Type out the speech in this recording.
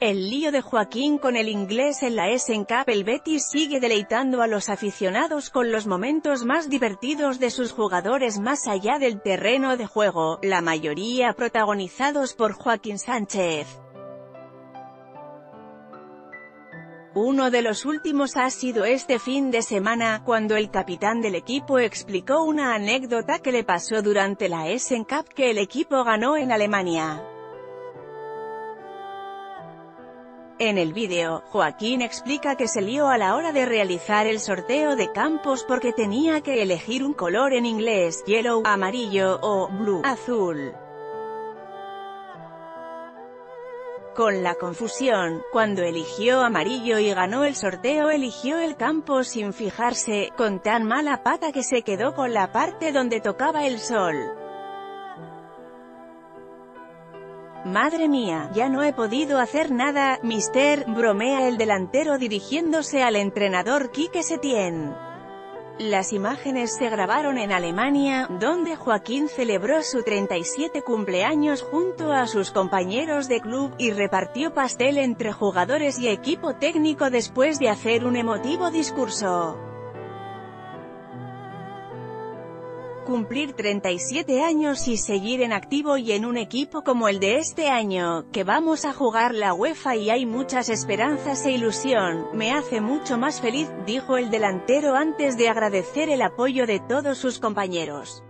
El lío de Joaquín con el inglés en la Cup El Betis sigue deleitando a los aficionados con los momentos más divertidos de sus jugadores más allá del terreno de juego, la mayoría protagonizados por Joaquín Sánchez. Uno de los últimos ha sido este fin de semana, cuando el capitán del equipo explicó una anécdota que le pasó durante la Cup que el equipo ganó en Alemania. En el vídeo, Joaquín explica que se lió a la hora de realizar el sorteo de campos porque tenía que elegir un color en inglés, yellow, amarillo, o blue, azul. Con la confusión, cuando eligió amarillo y ganó el sorteo eligió el campo sin fijarse, con tan mala pata que se quedó con la parte donde tocaba el sol. Madre mía, ya no he podido hacer nada, mister, bromea el delantero dirigiéndose al entrenador Quique Setién. Las imágenes se grabaron en Alemania, donde Joaquín celebró su 37 cumpleaños junto a sus compañeros de club, y repartió pastel entre jugadores y equipo técnico después de hacer un emotivo discurso. Cumplir 37 años y seguir en activo y en un equipo como el de este año, que vamos a jugar la UEFA y hay muchas esperanzas e ilusión, me hace mucho más feliz, dijo el delantero antes de agradecer el apoyo de todos sus compañeros.